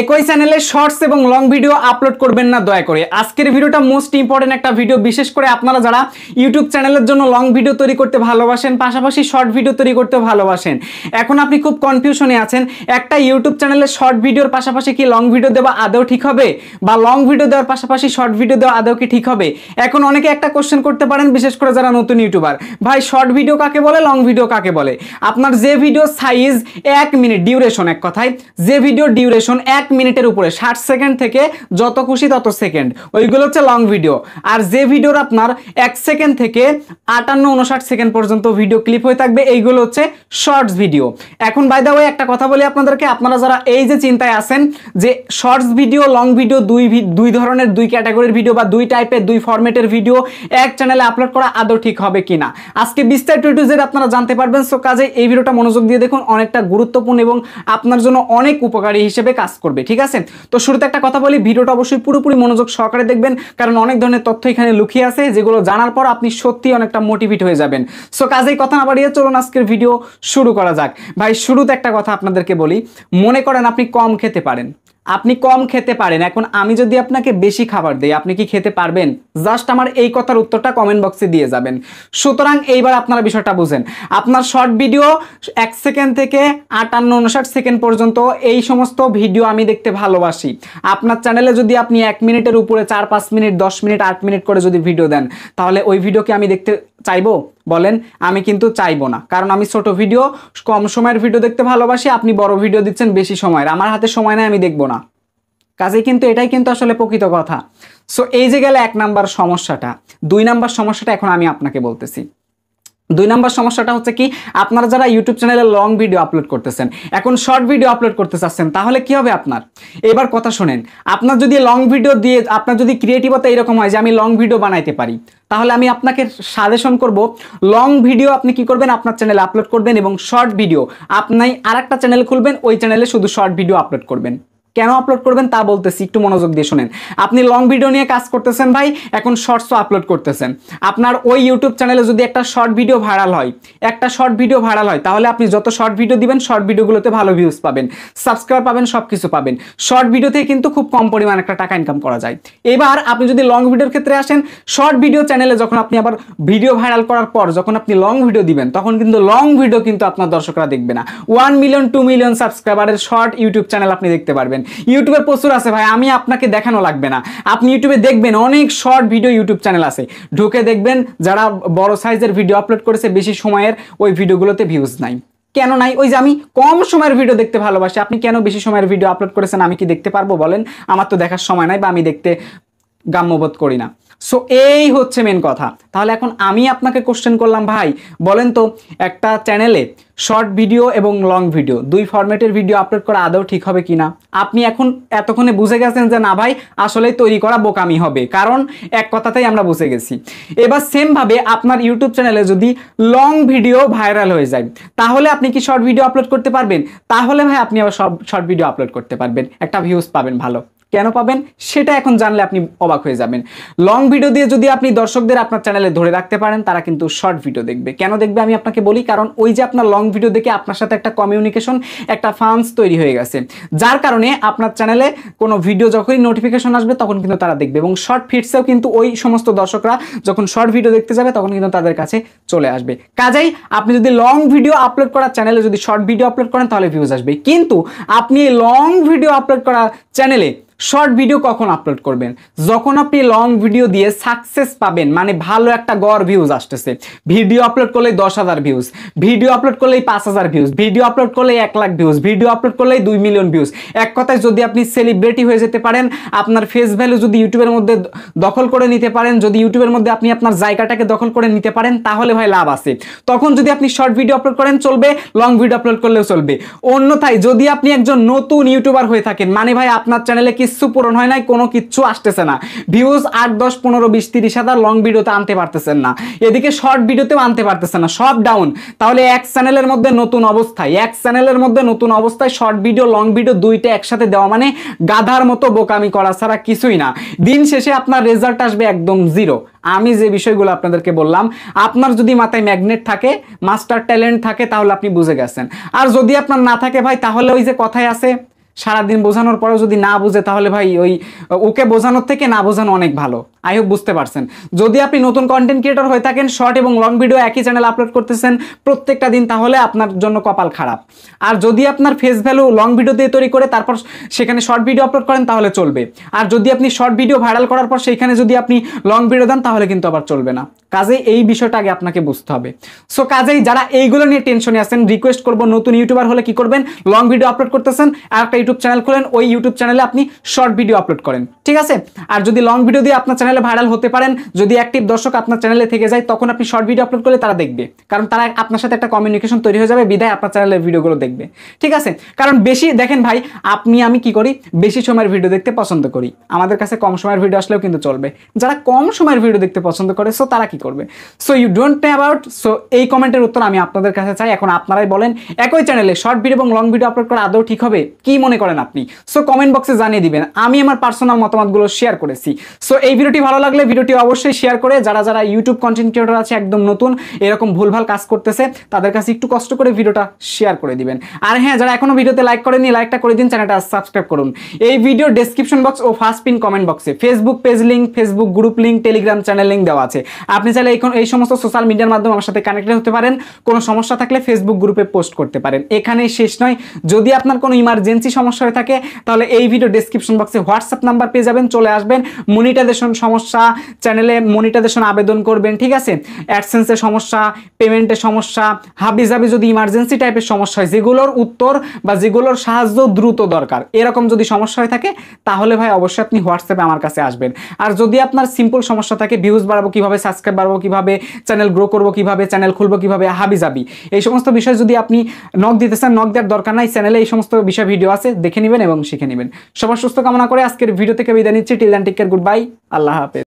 একই চ্যানেলে শর্টস এবং লং ভিডিও আপলোড করবেন না, দয়া করে। আজকের ভিডিওটা মোস্ট ইম্পর্টেন্ট একটা ভিডিও, বিশেষ করে আপনারা যারা ইউটিউব চ্যানেলের জন্য লং ভিডিও তৈরি করতে ভালোবাসেন, পাশাপাশি শর্ট ভিডিও তৈরি করতে ভালোবাসেন। এখন আপনি খুব কনফিউশনে আছেন, একটা ইউটিউব চ্যানেলে শর্ট ভিডিওর পাশাপাশি কি লং ভিডিও দেওয়া আদৌ ঠিক হবে? বা লং ভিডিও দেওয়ার পাশাপাশি শর্ট ভিডিও দেওয়া আদৌ কি ঠিক হবে? এখন অনেকে একটা কোশ্চেন করতে পারেন, বিশেষ করে যারা নতুন ইউটিউবার। ভাই, শর্ট ভিডিও কাকে বলে, লং ভিডিও কাকে বলে? আপনার যে ভিডিও সাইজ এক মিনিট ডিউরেশন এক কথায়, যে ভিডিও ডিউরেশন এক মিনিটের উপরে, ষাট সেকেন্ড থেকে যত খুশি তত সেকেন্ড। ওইগুলো হচ্ছে লং ভিডিও আর যে ভিডিওর আপনার এক সেকেন্ড থেকে আটান্ন উনষাট সেকেন্ড পর্যন্ত ভিডিও ক্লিপ হয়ে থাকবে, এইগুলো হচ্ছে শর্টস ভিডিও এখন বাই দা ওয়ে একটা কথা বলি আপনাদেরকে, আপনারা যারা এই যে চিন্তায় আছেন যে শর্টস ভিডিও লং ভিডিও দুই দুই ধরনের, দুই ক্যাটাগরির ভিডিও বা দুই টাইপের দুই ফরম্যাটের ভিডিও এক চ্যানেলে আপলোড করা আদৌ ঠিক হবে কিনা? আজকে বিস্তারিত জেড আপনারা জানতে পারবেন। সো কাজে এই ভিডিওটা মনোযোগ দিয়ে দেখুন, অনেকটা গুরুত্বপূর্ণ এবং আপনার জন্য অনেক উপকারী হিসেবে কাজ করবে, ঠিক আছে? তো শুরুতে একটা কথা বলি, ভিডিওটা অবশ্যই পুরোপুরি মনোযোগ সহকারে দেখবেন, কারণ অনেক ধরনের তথ্য এখানে লুকিয়ে আছে, যেগুলো জানার পর আপনি সত্যি অনেকটা মোটিভেট হয়ে যাবেন। সো কাজেই কথা না বাড়িয়ে চলুন আজকের ভিডিও শুরু করা যাক। ভাই, শুরুতে একটা কথা আপনাদেরকে বলি, মনে করেন আপনি কম খেতে পারেন। আপনি কম খেতে পারেন। এখন আমি যদি আপনাকে বেশি খাবার দিই, আপনি কি খেতে পারবেন? জাস্ট আমার এই কথার উত্তরটা কমেন্ট বক্সে দিয়ে যাবেন। সুতরাং এইবার আপনারা বিষয়টা বুঝেন। আপনার শর্ট ভিডিও এক সেকেন্ড থেকে আটান্ন উনষাট সেকেন্ড পর্যন্ত এই সমস্ত ভিডিও আমি দেখতে ভালোবাসি। আপনার চ্যানেলে যদি আপনি এক মিনিটের উপরে চার পাঁচ মিনিট, দশ মিনিট, আট মিনিট করে যদি ভিডিও দেন, তাহলে ওই ভিডিওকে আমি দেখতে চাইব? বলেন, আমি কিন্তু চাইব না। কারণ আমি ছোট ভিডিও, কম সময়ের ভিডিও দেখতে ভালোবাসি, আপনি বড় ভিডিও দিচ্ছেন বেশি সময়ের। আমার হাতে সময় নাই, আমি দেখব না। কাজে কিন্তু এটাই কিন্তু আসলে প্রকৃত কথা। সো এই যে গেলে এক নাম্বার সমস্যাটা। দুই নাম্বার সমস্যাটা এখন আমি আপনাকে বলতেছি। দুই নম্বর সমস্যাটা হচ্ছে কি, আপনারা যারা ইউটিউব চ্যানেলে লং ভিডিও আপলোড করতেছেন, এখন শর্ট ভিডিও আপলোড করতে চাচ্ছেন, তাহলে কি হবে আপনার? এবার কথা শোনেন, আপনার যদি লং ভিডিও দিয়ে, আপনার যদি ক্রিয়েটিভতা এরকম হয় যে আমি লং ভিডিও বানাইতে পারি, তাহলে আমি আপনাকে সাজেশন করব লং ভিডিও আপনি কি করবেন, আপনার চ্যানেলে আপলোড করবেন এবং শর্ট ভিডিও আপনি আর একটা চ্যানেল খুলবেন, ওই চ্যানেলে শুধু শর্ট ভিডিও আপলোড করবেন। কেন আপলোড করবেন তা বলতেছি, একটু মনোযোগ দিয়ে শুনেন। আপনি লং ভিডিও নিয়ে কাজ করতেছেন ভাই, এখন শর্টসও আপলোড করতেছেন। আপনার ওই ইউটিউব চ্যানেলে যদি একটা শর্ট ভিডিও ভাইরাল হয়, একটা শর্ট ভিডিও ভাইরাল হয়, তাহলে আপনি যত শর্ট ভিডিও দিবেন শর্ট ভিডিওগুলোতে ভালো ভিউজ পাবেন। সাবস্ক্রাইব পাবেন সব কিছু পাবেন শর্ট ভিডিওতে কিন্তু খুব কম পরিমাণ একটা টাকা ইনকাম করা যায়। এবার আপনি যদি লং ভিডিওর ক্ষেত্রে আসেন শর্ট ভিডিও চ্যানেলে যখন আপনি আবার ভিডিও ভাইরাল করার পর যখন আপনি লং ভিডিও দিবেন, তখন কিন্তু লং ভিডিও কিন্তু আপনার দর্শকরা দেখবে না। ওয়ান মিলিয়ন টু মিলিয়ন সাবস্ক্রাইবারের শর্ট ইউটিউব চ্যানেল আপনি দেখতে পারবেন। ইউটিউবে প্রচুর আছে ভাই, আমি আপনাকে দেখানো লাগবে না। আপনি ইউটিউবে দেখবেন, অনেক শর্ট ভিডিও ইউটিউব চ্যানেল আছে। ঢুকে দেখবেন, যারা বড় সাইজের ভিডিও আপলোড করেছে, বেশি সময়ের ওই ভিডিওগুলোতে ভিউজ নাই। কেন নাই? ওই যে আমি কম সময়ের ভিডিও দেখতে ভালোবাসি। আপনি কেন বেশি সময়ের ভিডিও আপলোড করেছেন? আমি কি দেখতে পারব বলেন? আমার তো দেখার সময় নাই বা আমি দেখতে গাম্যবোধ করি না। সো এই হচ্ছে মেন কথা। তাহলে এখন আমি আপনাকে কোশ্চেন করলাম, ভাই, বলেন তো, একটা চ্যানেলে শর্ট ভিডিও এবং লং ভিডিও দুই ফরম্যাটের ভিডিও আপলোড করা আদৌ ঠিক হবে কিনা আপনি এখন এতক্ষণে বুঝে গেছেন যে না, ভাই, আসলেই তৈরি করা বোকামি হবে, কারণ এক কথাতেই আমরা বুঝে গেছি। এবার সেমভাবে আপনার ইউটিউব চ্যানেলে যদি লং ভিডিও ভাইরাল হয়ে যায়, তাহলে আপনি কি শর্ট ভিডিও আপলোড করতে পারবেন? তাহলে, ভাই, আপনি আবার সব শর্ট ভিডিও আপলোড করতে পারবেন। একটা ভিউজ পাবেন ভালো। কেন পাবেন সেটা এখন জানলে আপনি অবাক হয়ে যাবেন। লং ভিডিও দিয়ে যদি আপনি দর্শকদের আপনার চ্যানেলে ধরে রাখতে পারেন, তারা কিন্তু শর্ট ভিডিও দেখবে। কেন দেখবে আমি আপনাকে বলি? কারণ ওই যে আপনার লং ভিডিও দেখে আপনার সাথে একটা কমিউনিকেশন একটা ফান্স তৈরি হয়ে গেছে। যার কারণে আপনার চ্যানেলে কোনো ভিডিও যখনই নোটিফিকেশন আসবে, তখন কিন্তু তারা দেখবে এবং শর্ট ফিটসেও কিন্তু ওই সমস্ত দর্শকরা যখন শর্ট ভিডিও দেখতে যাবে, তখন কিন্তু তাদের কাছে চলে আসবে। কাজেই আপনি যদি লং ভিডিও আপলোড করার চ্যানেলে যদি শর্ট ভিডিও আপলোড করেন, তাহলে ভিউজ আসবে। কিন্তু আপনি লং ভিডিও আপলোড করা চ্যানেলে শর্ট ভিডিও কখন আপলোড করবেন? যখন আপনি লং ভিডিও দিয়ে সাকসেস পাবেন মানে ভালো একটা গড় ভিউজ আসতেছে। ভিডিও আপলোড করলেই দশ হাজার ভিউজ ভিডিও আপলোড করলেই পাঁচ হাজার ভিউজ ভিডিও আপলোড করলেই এক লাখ ভিউজ ভিডিও আপলোড করলেই দুই মিলিয়ন ভিউজ এক কথায় যদি আপনি সেলিব্রিটি হয়ে যেতে পারেন, আপনার ফেস ভ্যালু যদি ইউটিউবের মধ্যে দখল করে নিতে পারেন, যদি ইউটিউবের মধ্যে আপনি আপনার জায়গাটাকে দখল করে নিতে পারেন, তাহলে ভাই লাভ আছে। তখন যদি আপনি শর্ট ভিডিও আপলোড করেন, চলবে লং ভিডিও আপলোড করলেও চলবে। অন্যথায় যদি আপনি একজন নতুন ইউটিউবার হয়ে থাকেন মানে ভাই আপনার চ্যানেলে কিচ্ছু পূরণ হয় নাই, কোনো কিচ্ছু আসতেছে না। ভিউজ আট, দশ, পনেরো, বিশ, তিরিশ হাজার লং ভিডিওতে আনতে পারতেছেন না। এদিকে শর্ট ভিডিওতেও আনতে পারতেছেন না, সব ডাউন তাহলে এক চ্যানেলের মধ্যে নতুন অবস্থায়, এক চ্যানেলের মধ্যে নতুন অবস্থায় শর্ট ভিডিও লং ভিডিও দুইটা একসাথে দেওয়া মানে গাধার মতো বোকামি করা ছাড়া কিছুই না। দিন শেষে আপনার রেজাল্ট আসবে একদম জিরো আমি যে বিষয়গুলো আপনাদেরকে বললাম, আপনার যদি মাথায় ম্যাগনেট থাকে মাস্টার ট্যালেন্ট থাকে, তাহলে আপনি বুঝে গেছেন। আর যদি আপনার না থাকে ভাই, তাহলে ওই যে কথায় আছে সারাদিন বোঝানোর পরেও যদি না বুঝে, তাহলে ভাই ওই, ওকে বোঝানোর থেকে না বোঝানো অনেক ভালো। আই হোপ বুঝতে পারছেন। যদি আপনি নতুন কন্টেন্ট ক্রিয়েটর হয়ে থাকেন শর্ট এবং লং ভিডিও একই চ্যানেল আপলোড করতেছেন, প্রত্যেকটা দিন তাহলে আপনার জন্য কপাল খারাপ। আর যদি আপনার ফেস ভ্যালু লং ভিডিও দিয়ে তৈরি করে, তারপর সেখানে শর্ট ভিডিও আপলোড করেন, তাহলে চলবে। আর যদি আপনি শর্ট ভিডিও ভাইরাল করার পর সেইখানে যদি আপনি লং ভিডিও দেন, তাহলে কিন্তু আবার চলবে না। কাজেই এই বিষয়টা আগে আপনাকে বুঝতে হবে। সো কাজেই যারা এইগুলো নিয়ে টেনশনে আছেন রিকোয়েস্ট করব নতুন ইউটিউবার হলে কি করবেন? লং ভিডিও আপলোড করতেছেন, আর একটা ইউটিউব চ্যানেল খোলেন, ওই ইউটিউব চ্যানেলে আপনি শর্ট ভিডিও আপলোড করেন, ঠিক আছে? আর যদি লং ভিডিও দিয়ে আপনার চ্যানেলে ভাইরাল হতে পারেন, যদি অ্যাক্টিভ দর্শক আপনার চ্যানেলে থেকে যায়, তখন আপনি শর্ট ভিডিও আপলোড করলে তারা দেখবে। কারণ তারা আপনার সাথে একটা কমিউনিকেশন তৈরি হয়ে যাবে, বিধায় আপনার চ্যানেলের ভিডিওগুলো দেখবে, ঠিক আছে? কারণ বেশি, দেখেন ভাই, আপনি, আমি কি করি? বেশি সময়ের ভিডিও দেখতে পছন্দ করি। আমাদের কাছে কম সময়ের ভিডিও আসলেও কিন্তু চলবে। যারা কম সময়ের ভিডিও দেখতে পছন্দ করে সো তারা কি করবে? So you don't know about so এই কমেন্টের উত্তর আমি আপনাদের কাছে চাই। এখন আপনারাই বলেন, একই চ্যানেলে শর্ট ভিডিও এবং লং ভিডিও আপলোড করা আদৌ ঠিক হবে? কি মনে করেন আপনি। সো কমেন্ট বক্সে জানিয়ে দিবেন, আমি আমার পার্সোনাল মতামতগুলো শেয়ার করেছি। সো এই ভিডিওটি ভালো লাগলে ভিডিওটি অবশ্যই শেয়ার করে, যারা যারা ইউটিউব কন্টেন্ট ক্রিয়েটর আছে, একদম নতুন, এরকম ভুলভাল কাজ করতেছে, তাদের কাছে একটু কষ্ট করে ভিডিওটা শেয়ার করে দিবেন। আর হ্যাঁ যারা এখনও ভিডিওতে লাইক করেনি লাইকটা করে দিন, চ্যানেলটা সাবস্ক্রাইব করুন। এই ভিডিও ডেসক্রিপশন বক্স ও ফার্স্ট পিন কমেন্ট বক্সে Facebook page link Facebook group link Telegram channel link দেওয়া আছে। আপনি চাইলে এখন এই সমস্ত সোশ্যাল মিডিয়ার মাধ্যমে আমার সাথে কানেক্টেড হতে পারেন। কোনো সমস্যা থাকলে ফেসবুক গ্রুপে পোস্ট করতে পারেন। এখানে শেষ নয়। যদি আপনার কোনো ইমার্জেন্সি সমস্যা হয়ে থাকে, তাহলে এই ভিডিও ডেসক্রিপশন বক্সে হোয়াটসঅ্যাপ নাম্বার পেয়ে যাবেন, চলে আসবেন। মনিটাইজেশন সমস্যা চ্যানেলে মনিটাইজেশন আবেদন করবেন, ঠিক আছে? অ্যাডসেন্সের সমস্যা পেমেন্টের সমস্যা হাবি জাবি যদি ইমার্জেন্সি টাইপের সমস্যা হয়, যেগুলোর উত্তর বা যেগুলোর সাহায্য দ্রুত দরকার, এরকম যদি সমস্যা হয়ে থাকে, তাহলে ভাই অবশ্যই আপনি হোয়াটসঅ্যাপে আমার কাছে আসবেন। আর যদি আপনার সিম্পল সমস্যা থাকে ভিউজ বাড়াবো কীভাবে সাবস্ক্রাইব বাড়াবো কীভাবে চ্যানেল গ্রো করব কীভাবে চ্যানেল খুলবো কীভাবে হাবি যাবি এই সমস্ত বিষয় যদি আপনি নক দিতে চান নক দেওয়ার দরকার নাই চ্যানেলে এই সমস্ত বিষয় ভিডিও আছে দেখে নেবেন এবং শিখে নেবেন। সবার সুস্থ কামনা করে আজকের ভিডিও থেকে বিদায় নিচ্ছি। Till and take care, good bye, আল্লাহ হাফেজ।